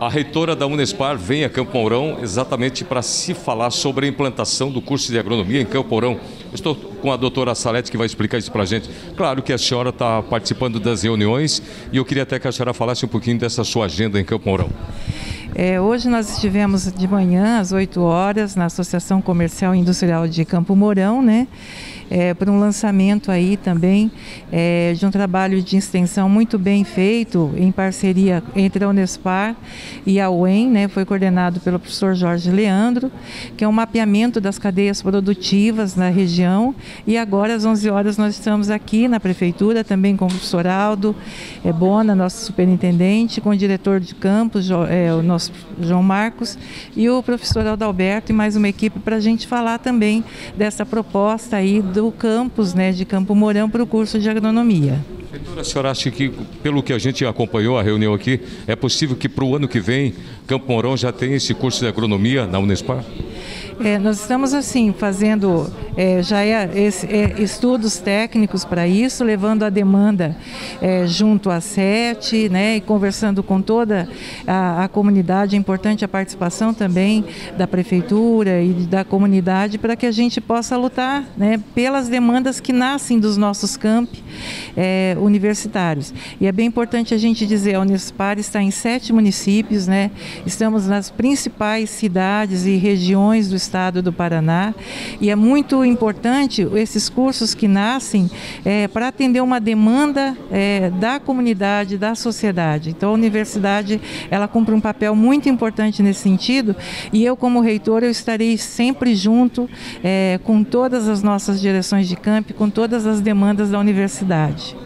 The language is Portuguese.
A reitora da Unespar vem a Campo Mourão exatamente para se falar sobre a implantação do curso de agronomia em Campo Mourão. Estou com a doutora Salete que vai explicar isso para a gente. Claro que a senhora está participando das reuniões e eu queria até que a senhora falasse um pouquinho dessa sua agenda em Campo Mourão. É, hoje nós estivemos de manhã às 8 horas na Associação Comercial e Industrial de Campo Mourão, né? É, um lançamento aí também é, de um trabalho de extensão muito bem feito em parceria entre a Unespar e a UEM, né? Foi coordenado pelo professor Jorge Leandro, que é um mapeamento das cadeias produtivas na região. E agora às 11 horas nós estamos aqui na prefeitura também com o professor Aldo é, Bona, nosso superintendente, com o diretor de campus, é, o nosso João Marcos, e o professor Adalberto e mais uma equipe para a gente falar também dessa proposta aí do campus né, de Campo Mourão para o curso de agronomia. A senhora acha que, pelo que a gente acompanhou a reunião aqui, é possível que para o ano que vem Campo Mourão já tenha esse curso de agronomia na Unespar? É, nós estamos assim fazendo é, já é, esse, é, estudos técnicos para isso, levando a demanda é, junto à SET, né, e conversando com toda a, a, comunidade. É importante a participação também da prefeitura e da comunidade para que a gente possa lutar né, pelas demandas que nascem dos nossos campi é, universitários. E é bem importante a gente dizer, a Unespar está em sete municípios, né, estamos nas principais cidades e regiões do estado estado do Paraná. E é muito importante esses cursos que nascem é, para atender uma demanda é, da comunidade, da sociedade. Então a universidade ela cumpre um papel muito importante nesse sentido e eu como reitor eu estarei sempre junto é, com todas as nossas direções de campo, com todas as demandas da universidade.